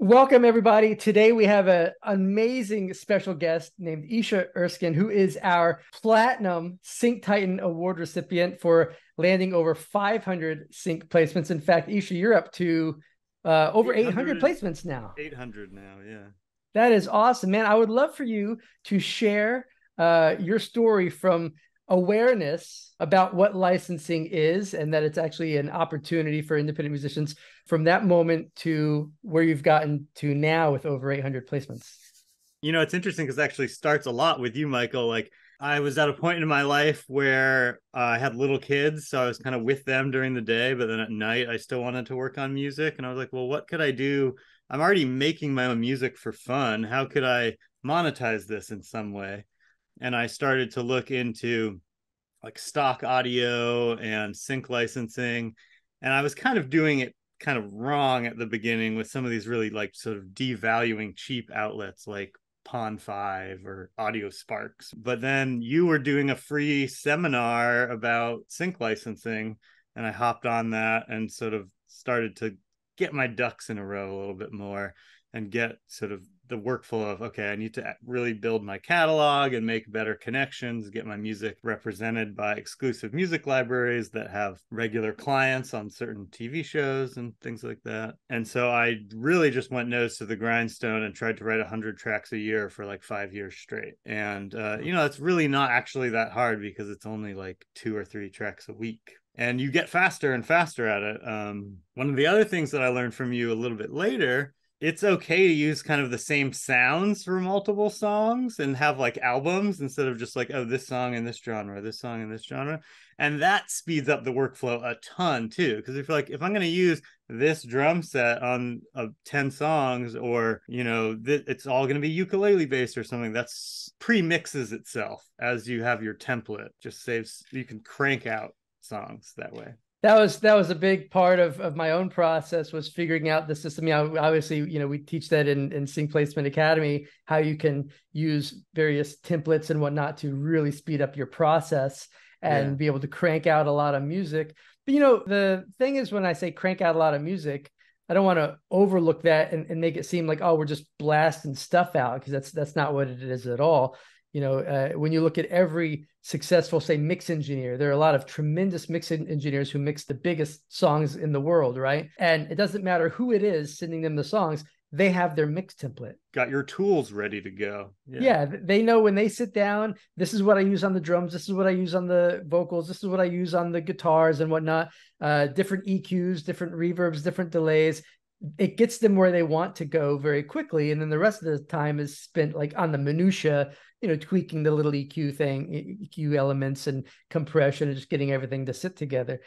Welcome, everybody. Today we have an amazing special guest named Isha Erskine, who is our Platinum Sync Titan Award recipient for landing over 500 sync placements. In fact, Isha, you're up to uh, over 800, 800 placements now. 800 now, yeah. That is awesome, man. I would love for you to share uh, your story from awareness about what licensing is and that it's actually an opportunity for independent musicians from that moment to where you've gotten to now with over 800 placements? You know it's interesting because it actually starts a lot with you michael. Like i was at a point in my life where uh, i had little kids so i was kind of with them during the day but then at night i still wanted to work on music and i was like well what could i do? I'm already making my own music for fun. How could i monetize this in some way? And I started to look into like stock audio and sync licensing. And I was kind of doing it kind of wrong at the beginning with some of these really like sort of devaluing cheap outlets like Pond5 or AudioSparx. But then you were doing a free seminar about sync licensing, and I hopped on that and sort of started to get my ducks in a row a little bit more and get sort of the workflow of okay i need to really build my catalog and make better connections get my music represented by exclusive music libraries that have regular clients on certain tv shows and things like that. And so i really just went nose to the grindstone and tried to write 100 tracks a year for like five years straight. And uh, you know it's really not actually that hard because it's only like two or three tracks a week. And you get faster and faster at it. Um, one of the other things that i learned from you a little bit later it's okay to use kind of the same sounds for multiple songs and have like albums instead of just like oh this song in this genre this song in this genre. And that speeds up the workflow a ton too because if like if i'm going to use this drum set on uh, 10 songs or you know th- it's all going to be ukulele based or something that's pre-mixes itself as you have your template. Just saves you can crank out songs that way that was that was a big part of of my own process was figuring out the system. Yeah, obviously, you know, we teach that in in Sync Placement Academy how you can use various templates and whatnot to really speed up your process and yeah. be able to crank out a lot of music. But you know, the thing is, when I say crank out a lot of music, I don't want to overlook that and, and make it seem like oh we're just blasting stuff out because that's that's not what it is at all you know uh, when you look at every successful say mix engineer there are a lot of tremendous mix engineers who mix the biggest songs in the world right and it doesn't matter who it is sending them the songs they have their mix template got your tools ready to go yeah. yeah. they know when they sit down this is what i use on the drums this is what i use on the vocals this is what i use on the guitars and whatnot uh, different eqs different reverbs different delays it gets them where they want to go very quickly and then the rest of the time is spent like on the minutia you know tweaking the little eq thing eq elements and compression and just getting everything to sit together.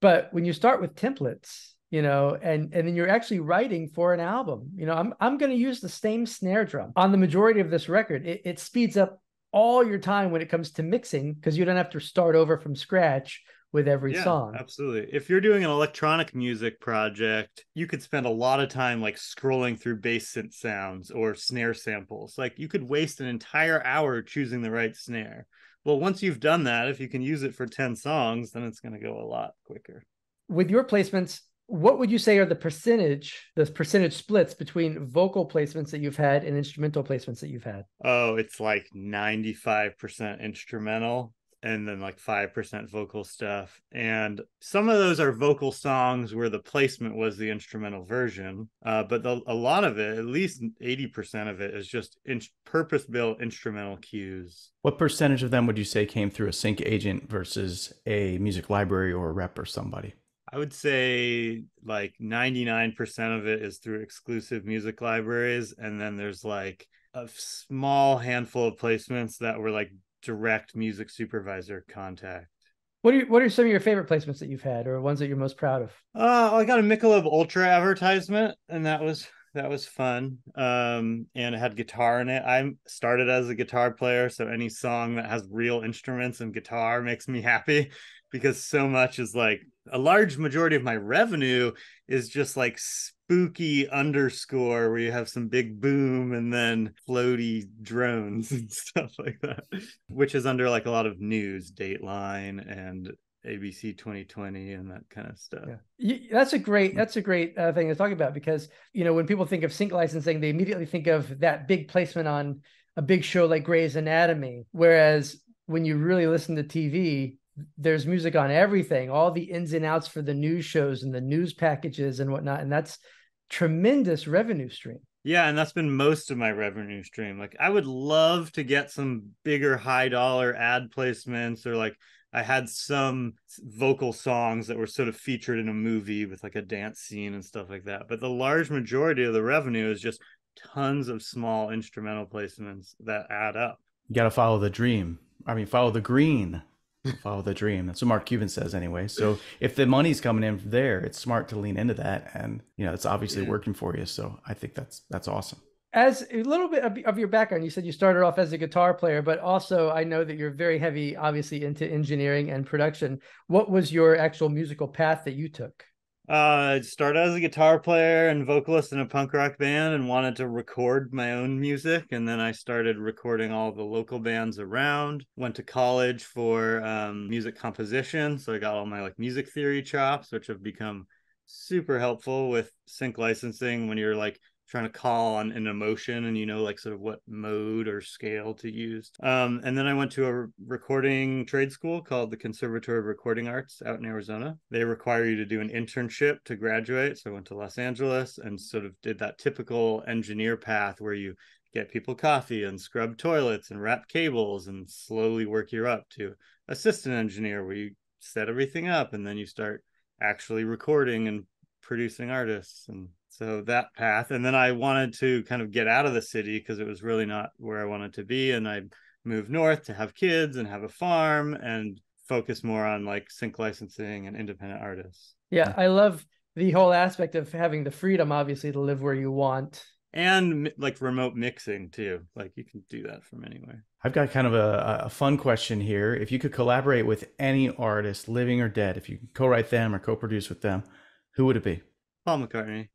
But when you start with templates you know and and then you're actually writing for an album you know i'm i'm going to use the same snare drum on the majority of this record. It, it speeds up all your time when it comes to mixing because you don't have to start over from scratch with every yeah, song. Absolutely. If you're doing an electronic music project, you could spend a lot of time like scrolling through bass synth sounds or snare samples. Like you could waste an entire hour choosing the right snare. Well, once you've done that, if you can use it for 10 songs, then it's going to go a lot quicker. With your placements, what would you say are the percentage, the percentage splits between vocal placements that you've had and instrumental placements that you've had? Oh, it's like 95% instrumental and then like 5% vocal stuff. And some of those are vocal songs where the placement was the instrumental version. Uh, but the, a lot of it, at least 80% of it, is just in, purpose built instrumental cues. What percentage of them would you say came through a sync agent versus a music library or a rep or somebody? I would say like 99% of it is through exclusive music libraries. And then there's like a small handful of placements that were like direct music supervisor contact. What are what are some of your favorite placements that you've had, or ones that you're most proud of? Uh, I got a Michelob Ultra advertisement, and that was that was fun. Um, and it had guitar in it. I started as a guitar player, so any song that has real instruments and guitar makes me happy because so much is like a large majority of my revenue is just like spooky underscore where you have some big boom and then floaty drones and stuff like that, which is under like a lot of news, Dateline and ABC 2020 and that kind of stuff. Yeah. That's a great that's a great uh, thing to talk about because you know when people think of sync licensing, they immediately think of that big placement on a big show like Grey's Anatomy, whereas when you really listen to TV, there's music on everything, all the ins and outs for the news shows and the news packages and whatnot, and that's tremendous revenue stream. Yeah, and that's been most of my revenue stream. Like I would love to get some bigger high dollar ad placements or like I had some vocal songs that were sort of featured in a movie with like a dance scene and stuff like that. But the large majority of the revenue is just tons of small instrumental placements that add up. You got to follow the dream. I mean, follow the green. follow the dream. That's what Mark Cuban says anyway. So if the money's coming in from there, it's smart to lean into that, and you know it's obviously yeah. working for you. So I think that's that's awesome. As a little bit of, of your background, you said you started off as a guitar player, but also I know that you're very heavy, obviously, into engineering and production. What was your actual musical path that you took? Uh, started as a guitar player and vocalist in a punk rock band and wanted to record my own music. And then I started recording all the local bands around. Went to college for um, music composition. So I got all my like music theory chops, which have become super helpful with sync licensing when you're like trying to call on an emotion and you know like sort of what mode or scale to use. Um, and then i went to a recording trade school called the conservatory of recording arts out in arizona. They require you to do an internship to graduate. So i went to los angeles and sort of did that typical engineer path where you get people coffee and scrub toilets and wrap cables and slowly work your up to assistant engineer where you set everything up and then you start actually recording and producing artists and so that path and then i wanted to kind of get out of the city because it was really not where i wanted to be and i moved north to have kids and have a farm and focus more on like sync licensing and independent artists. Yeah i love the whole aspect of having the freedom obviously to live where you want. And like remote mixing too like you can do that from anywhere. I've got kind of a, a fun question here. If you could collaborate with any artist living or dead if you co-write them or co-produce with them who would it be? Paul mccartney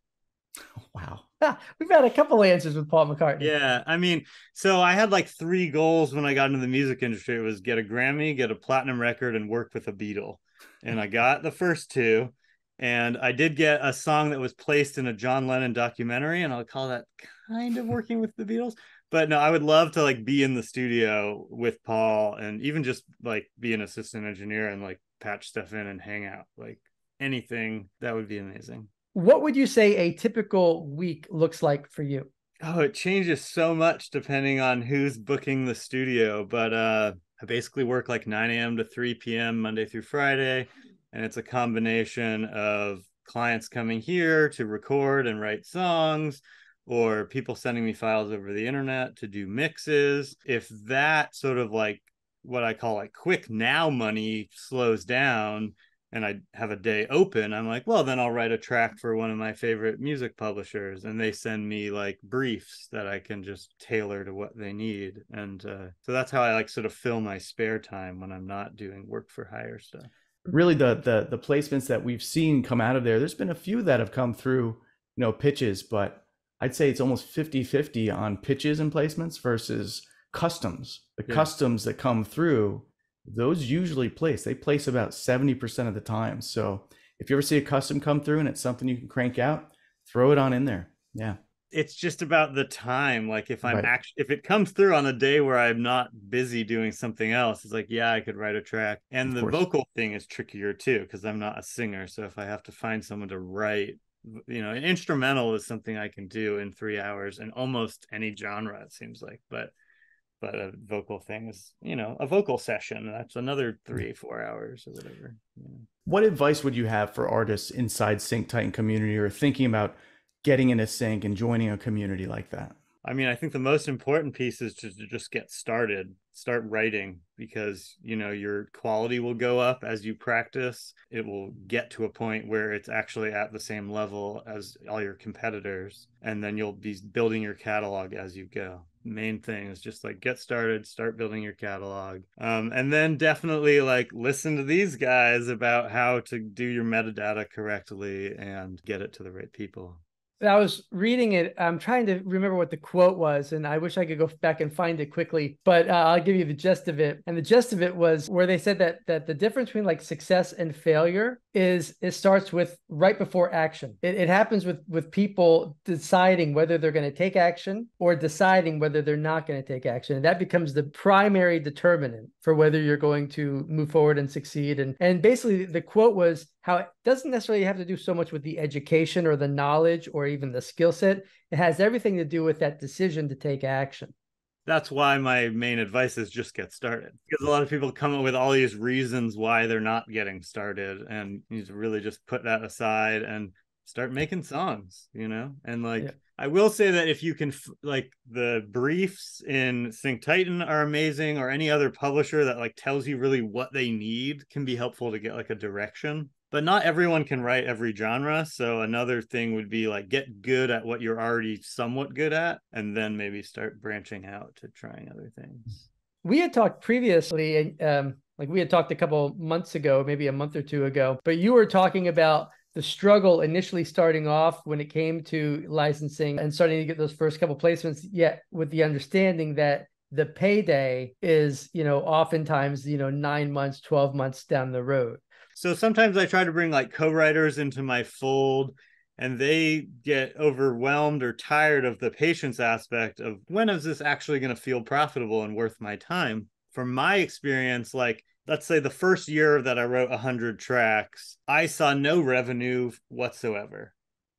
Wow. We've had a couple answers with Paul McCartney. Yeah. I mean, so I had like three goals when I got into the music industry. It was get a Grammy, get a platinum record, and work with a Beatle. And I got the first two. And I did get a song that was placed in a John Lennon documentary, and I'll call that kind of working with the Beatles. But no, I would love to like be in the studio with Paul and even just like be an assistant engineer and like patch stuff in and hang out. Like anything that would be amazing what would you say a typical week looks like for you? Oh, it changes so much depending on who's booking the studio. But uh, I basically work like 9 a.m. to 3 p.m. Monday through Friday. And it's a combination of clients coming here to record and write songs or people sending me files over the internet to do mixes. If that sort of like what I call like quick now money slows down, and I have a day open, I'm like, well, then I'll write a track for one of my favorite music publishers, and they send me like briefs that I can just tailor to what they need, and uh, so that's how I like sort of fill my spare time when I'm not doing work for hire stuff. Really, the the the placements that we've seen come out of there, there's been a few that have come through, you know, pitches, but I'd say it's almost 50-50 on pitches and placements versus customs. The yeah. customs that come through those usually place. They place about 70% of the time. So if you ever see a custom come through and it's something you can crank out, throw it on in there. Yeah. It's just about the time. Like if I'm right. actually if it comes through on a day where I'm not busy doing something else, it's like, yeah, I could write a track. And of the course. vocal thing is trickier too, because I'm not a singer. So if I have to find someone to write you know, an instrumental is something I can do in three hours in almost any genre, it seems like. But but a vocal thing is you know a vocal session that's another three mm-hmm. four hours or whatever yeah. what advice would you have for artists inside sync titan community or thinking about getting into sync and joining a community like that? I mean i think the most important piece is to, to just get started start writing because you know your quality will go up as you practice. It will get to a point where it's actually at the same level as all your competitors and then you'll be building your catalog as you go main thing is just like get started start building your catalog. Um, and then definitely like listen to these guys about how to do your metadata correctly and get it to the right people I was reading it. I'm trying to remember what the quote was, and I wish I could go back and find it quickly. But uh, I'll give you the gist of it. And the gist of it was where they said that that the difference between like success and failure is it starts with right before action. It, it happens with with people deciding whether they're going to take action or deciding whether they're not going to take action, and that becomes the primary determinant for whether you're going to move forward and succeed. And and basically, the quote was how it doesn't necessarily have to do so much with the education or the knowledge or even the skill set. It has everything to do with that decision to take action. That's why my main advice is just get started. Because a lot of people come up with all these reasons why they're not getting started. And you really just put that aside and start making songs, you know? And like, yeah. I will say that if you can, like, the briefs in Sync Titan are amazing, or any other publisher that like tells you really what they need can be helpful to get like a direction but not everyone can write every genre. So another thing would be like get good at what you're already somewhat good at, and then maybe start branching out to trying other things. We had talked previously, um, like we had talked a couple months ago, maybe a month or two ago, but you were talking about the struggle initially starting off when it came to licensing and starting to get those first couple placements, yet with the understanding that the payday is, you know, oftentimes, you know, nine months, 12 months down the road. So sometimes I try to bring like co-writers into my fold and they get overwhelmed or tired of the patience aspect of when is this actually going to feel profitable and worth my time. From my experience, like let's say the first year that I wrote 100 tracks, I saw no revenue whatsoever.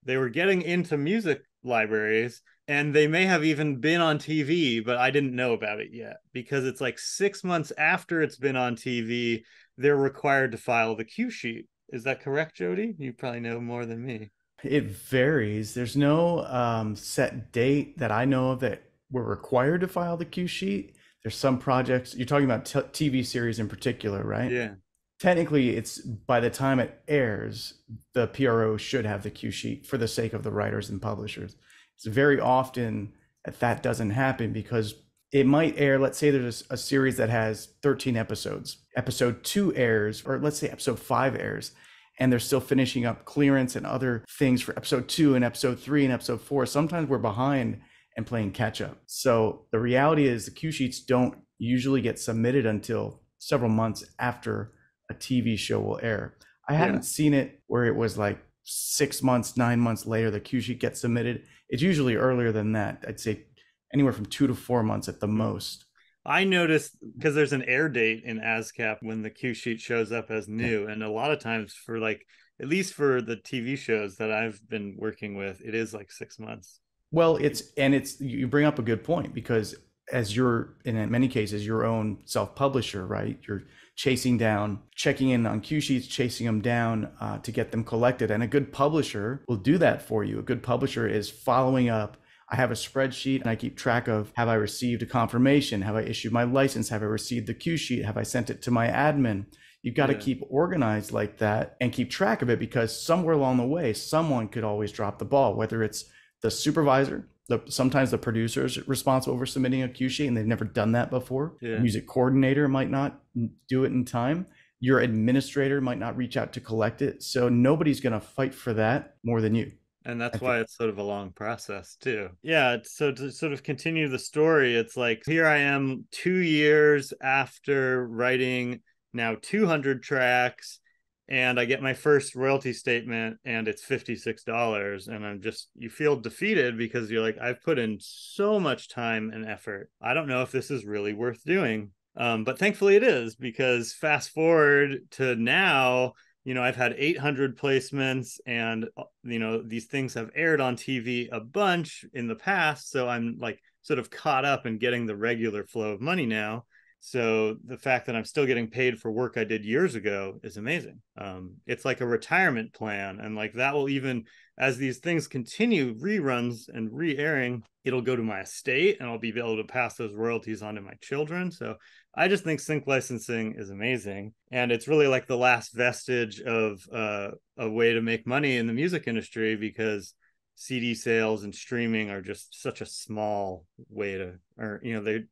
They were getting into music libraries and they may have even been on TV, but I didn't know about it yet because it's like six months after it's been on TV they're required to file the cue sheet. Is that correct, Jody? You probably know more than me. It varies. There's no um, set date that I know of that we're required to file the cue sheet. There's some projects you're talking about t- TV series in particular, right? Yeah. Technically, it's by the time it airs, the PRO should have the cue sheet for the sake of the writers and publishers. Very often that that doesn't happen because it might air let's say there's a series that has 13 episodes. Episode 2 airs or let's say episode 5 airs and they're still finishing up clearance and other things for episode 2 and episode 3 and episode 4 sometimes we're behind and playing catch up. So the reality is the cue sheets don't usually get submitted until several months after a tv show will air. I yeah. hadn't seen it where it was like six months nine months later the cue sheet gets submitted it's usually earlier than that i'd say anywhere from two to four months at the most. I noticed because there's an air date in ASCAP when the cue sheet shows up as new. And a lot of times for like, at least for the TV shows that I've been working with, it is like six months. Well, it's, and it's, you bring up a good point because as you're, in many cases, your own self publisher, right? You're chasing down, checking in on cue sheets, chasing them down uh, to get them collected. And a good publisher will do that for you. A good publisher is following up I have a spreadsheet and I keep track of have I received a confirmation? Have I issued my license? Have I received the cue sheet? Have I sent it to my admin? You've got yeah. to keep organized like that and keep track of it because somewhere along the way, someone could always drop the ball, whether it's the supervisor, the, sometimes the producer is responsible for submitting a cue sheet and they've never done that before. Yeah. music coordinator might not do it in time. Your administrator might not reach out to collect it. So nobody's going to fight for that more than you and that's why it's sort of a long process too yeah so to sort of continue the story it's like here i am two years after writing now 200 tracks and i get my first royalty statement and it's $56 and i'm just you feel defeated because you're like i've put in so much time and effort i don't know if this is really worth doing um, but thankfully it is because fast forward to now you know, I've had 800 placements and, uh, you know, these things have aired on TV a bunch in the past. So I'm like sort of caught up in getting the regular flow of money now. So the fact that I'm still getting paid for work I did years ago is amazing. Um, it's like a retirement plan. And like that will even, as these things continue reruns and re airing, it'll go to my estate and I'll be able to pass those royalties on to my children. So I just think sync licensing is amazing. And it's really like the last vestige of uh, a way to make money in the music industry because CD sales and streaming are just such a small way to, or, you know, they,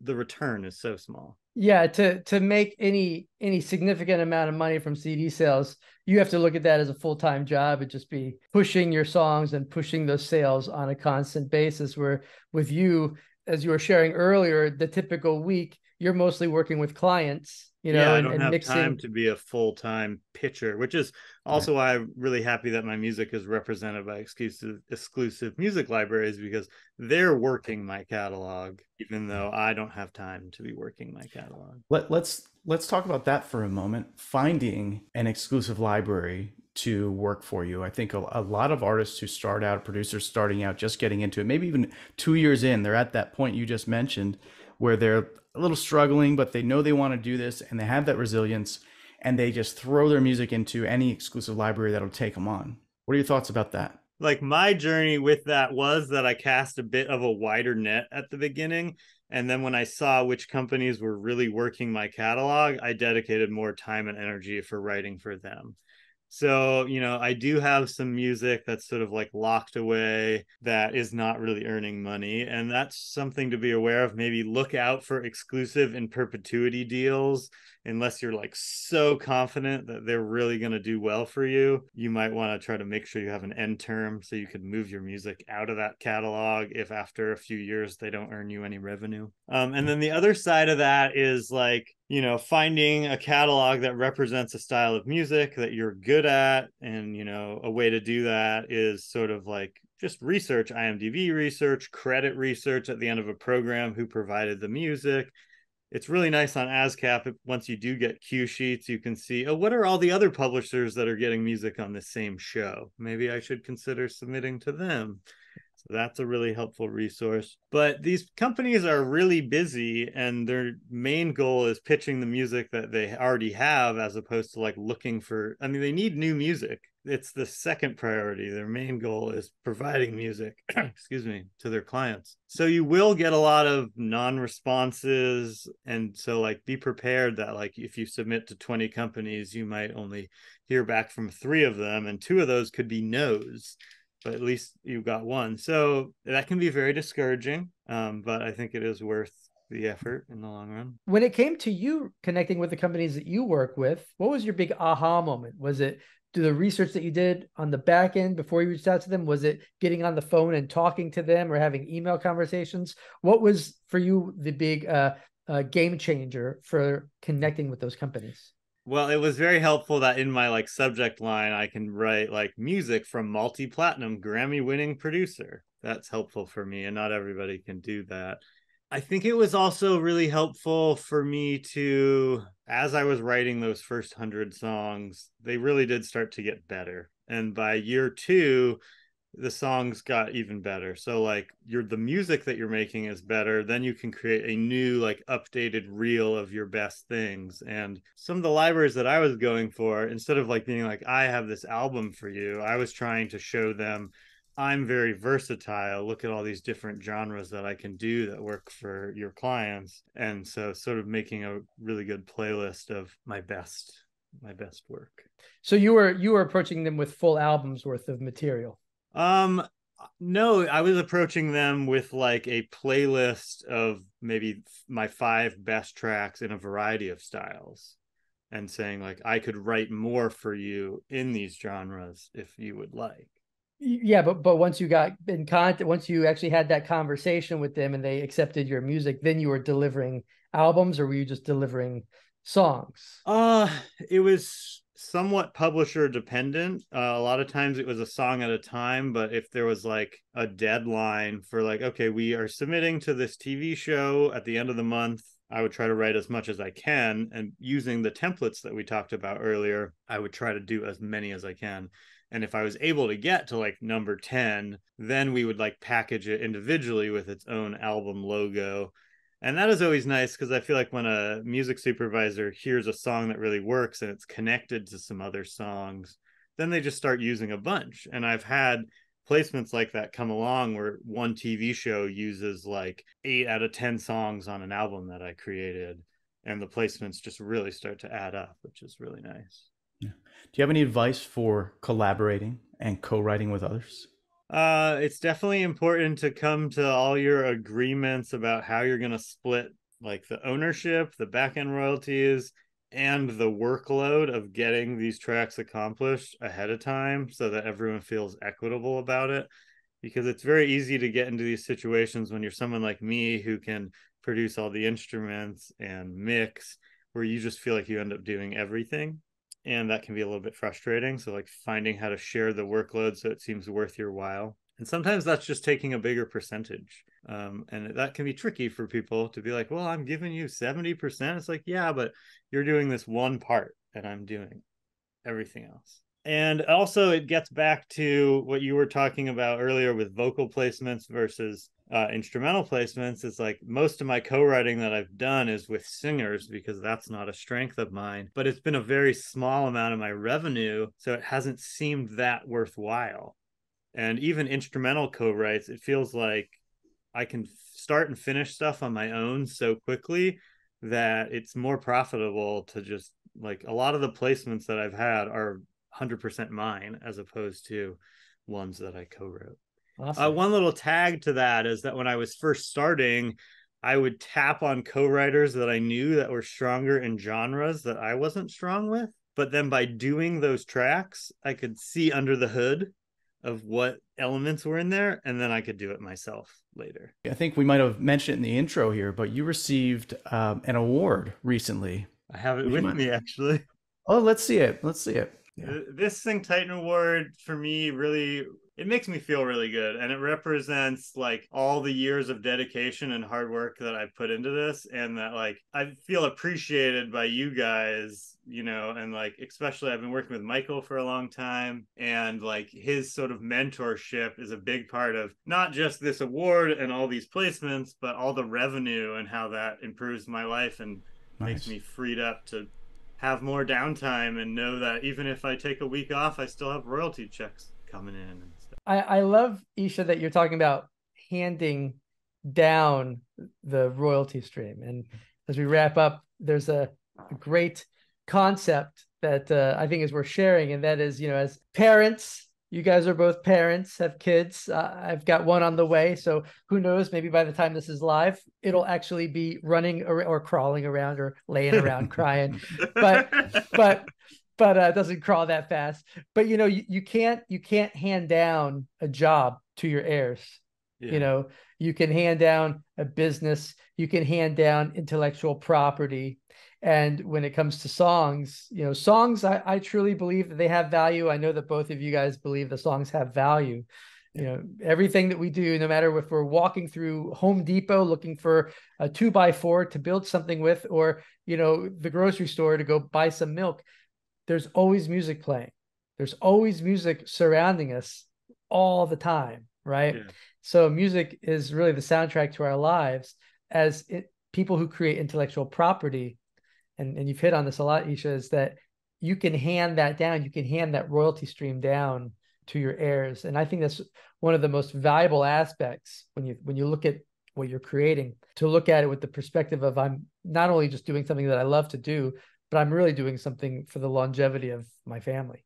the return is so small. Yeah, to to make any any significant amount of money from CD sales, you have to look at that as a full-time job and just be pushing your songs and pushing those sales on a constant basis where with you as you were sharing earlier, the typical week you're mostly working with clients you know, yeah, I and, don't and have mixing. time to be a full time pitcher, which is also why I'm really happy that my music is represented by exclusive exclusive music libraries because they're working my catalog, even though I don't have time to be working my catalog. Let, let's let's talk about that for a moment. Finding an exclusive library to work for you. I think a, a, lot of artists who start out, producers starting out, just getting into it, maybe even two years in, they're at that point you just mentioned where they're a little struggling, but they know they want to do this and they have that resilience and they just throw their music into any exclusive library that'll take them on. What are your thoughts about that? Like my journey with that was that I cast a bit of a wider net at the beginning. And then when I saw which companies were really working my catalog, I dedicated more time and energy for writing for them. So, you know, I do have some music that's sort of like locked away that is not really earning money. And that's something to be aware of. Maybe look out for exclusive in perpetuity deals unless you're like so confident that they're really going to do well for you, you might want to try to make sure you have an end term so you can move your music out of that catalog if after a few years they don't earn you any revenue. Um, and then the other side of that is like, you know, finding a catalog that represents a style of music that you're good at. And, you know, a way to do that is sort of like just research IMDb research, credit research at the end of a program who provided the music it's really nice on ASCAP. Once you do get cue sheets, you can see, oh, what are all the other publishers that are getting music on the same show? Maybe I should consider submitting to them. So that's a really helpful resource. But these companies are really busy, and their main goal is pitching the music that they already have as opposed to like looking for, I mean, they need new music it's the second priority. Their main goal is providing music, excuse me, to their clients. So you will get a lot of non-responses and so like be prepared that like if you submit to 20 companies, you might only hear back from 3 of them and two of those could be no's, but at least you got one. So that can be very discouraging, um, but I think it is worth the effort in the long run. When it came to you connecting with the companies that you work with, what was your big aha moment? Was it do the research that you did on the back end before you reached out to them was it getting on the phone and talking to them or having email conversations what was for you the big uh, uh, game changer for connecting with those companies well it was very helpful that in my like subject line i can write like music from multi-platinum grammy winning producer that's helpful for me and not everybody can do that I think it was also really helpful for me to, as I was writing those first hundred songs, they really did start to get better. And by year two, the songs got even better. So like you're the music that you're making is better. Then you can create a new like updated reel of your best things. And some of the libraries that I was going for, instead of like being like, I have this album for you, I was trying to show them I'm very versatile. Look at all these different genres that I can do that work for your clients. And so sort of making a really good playlist of my best my best work. So you were you were approaching them with full albums worth of material. Um no, I was approaching them with like a playlist of maybe my five best tracks in a variety of styles and saying like I could write more for you in these genres if you would like. Yeah but but once you got in contact once you actually had that conversation with them and they accepted your music then you were delivering albums or were you just delivering songs? Uh it was somewhat publisher dependent. Uh, a lot of times it was a song at a time but if there was like a deadline for like okay we are submitting to this tv show at the end of the month I would try to write as much as I can. And using the templates that we talked about earlier, I would try to do as many as I can. And if i was able to get to like number 10 then we would like package it individually with its own album logo and that is always nice because i feel like when a music supervisor hears a song that really works and it's connected to some other songs then they just start using a bunch and i've had placements like that come along where one tv show uses like eight out of ten songs on an album that i created and the placements just really start to add up which is really nice yeah. Do you have any advice for collaborating and co-writing with others? Uh, it's definitely important to come to all your agreements about how you're going to split like the ownership, the back end royalties, and the workload of getting these tracks accomplished ahead of time so that everyone feels equitable about it. Because it's very easy to get into these situations when you're someone like me who can produce all the instruments and mix where you just feel like you end up doing everything and that can be a little bit frustrating. So like finding how to share the workload so it seems worth your while. And sometimes that's just taking a bigger percentage um, and that can be tricky for people to be like well i'm giving you 70% it's like yeah but you're doing this one part and i'm doing everything else and also it gets back to what you were talking about earlier with vocal placements versus uh, instrumental placements it's like most of my co-writing that I've done is with singers because that's not a strength of mine, but it's been a very small amount of my revenue, so it hasn't seemed that worthwhile. And even instrumental co-writes, it feels like I can start and finish stuff on my own so quickly that it's more profitable to just like a lot of the placements that I've had are 100% mine as opposed to ones that I co-wrote. Awesome. Uh, one little tag to that is that when I was first starting, I would tap on co-writers that I knew that were stronger in genres that I wasn't strong with. But then by doing those tracks, I could see under the hood of what elements were in there, and then I could do it myself later. I think we might have mentioned it in the intro here, but you received um, an award recently. I have it with might... me actually. Oh, let's see it. Let's see it. Yeah. This Sync Titan Award for me really it makes me feel really good and it represents like all the years of dedication and hard work that I've put into this and that like I feel appreciated by you guys, you know, and like especially I've been working with Michael for a long time and like his sort of mentorship is a big part of not just this award and all these placements, but all the revenue and how that improves my life and nice. makes me freed up to have more downtime and know that even if I take a week off, I still have royalty checks coming in. I, I love Isha that you're talking about handing down the royalty stream. And as we wrap up, there's a, a great concept that uh, I think is worth sharing, and that is, you know, as parents, you guys are both parents, have kids. Uh, I've got one on the way, so who knows? Maybe by the time this is live, it'll actually be running or, or crawling around or laying around crying. But but but uh, doesn't crawl that fast. But you know, you, you can't you can't hand down a job to your heirs. Yeah. You know, you can hand down a business, you can hand down intellectual property. And when it comes to songs, you know, songs, I, I truly believe that they have value. I know that both of you guys believe the songs have value. You know, everything that we do, no matter if we're walking through Home Depot looking for a two by four to build something with, or, you know, the grocery store to go buy some milk, there's always music playing. There's always music surrounding us all the time, right? Yeah. So music is really the soundtrack to our lives as it, people who create intellectual property. And, and you've hit on this a lot, Isha, is that you can hand that down. You can hand that royalty stream down to your heirs. And I think that's one of the most valuable aspects when you when you look at what you're creating, to look at it with the perspective of I'm not only just doing something that I love to do, but I'm really doing something for the longevity of my family.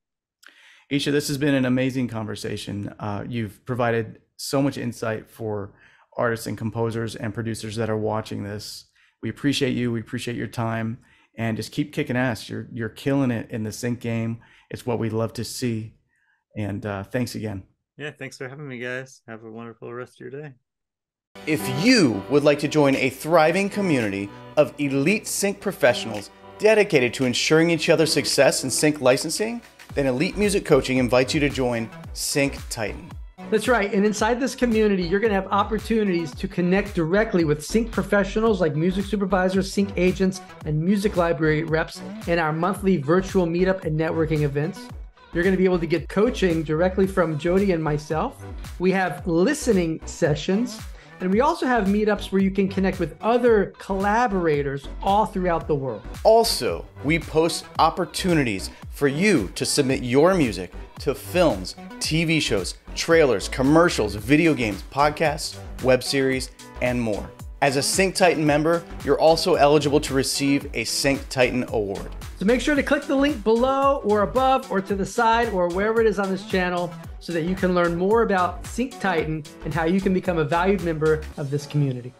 Isha, this has been an amazing conversation. Uh, you've provided so much insight for artists and composers and producers that are watching this. We appreciate you. We appreciate your time, and just keep kicking ass. You're you're killing it in the sync game. It's what we love to see. And uh, thanks again. Yeah, thanks for having me, guys. Have a wonderful rest of your day. If you would like to join a thriving community of elite sync professionals dedicated to ensuring each other's success in sync licensing, then Elite Music Coaching invites you to join Sync Titan. That's right. And inside this community, you're going to have opportunities to connect directly with sync professionals like music supervisors, sync agents, and music library reps in our monthly virtual meetup and networking events. You're going to be able to get coaching directly from Jody and myself. We have listening sessions and we also have meetups where you can connect with other collaborators all throughout the world. Also, we post opportunities for you to submit your music to films, TV shows, trailers, commercials, video games, podcasts, web series, and more. As a Sync Titan member, you're also eligible to receive a Sync Titan award. So make sure to click the link below or above or to the side or wherever it is on this channel so that you can learn more about Sync Titan and how you can become a valued member of this community.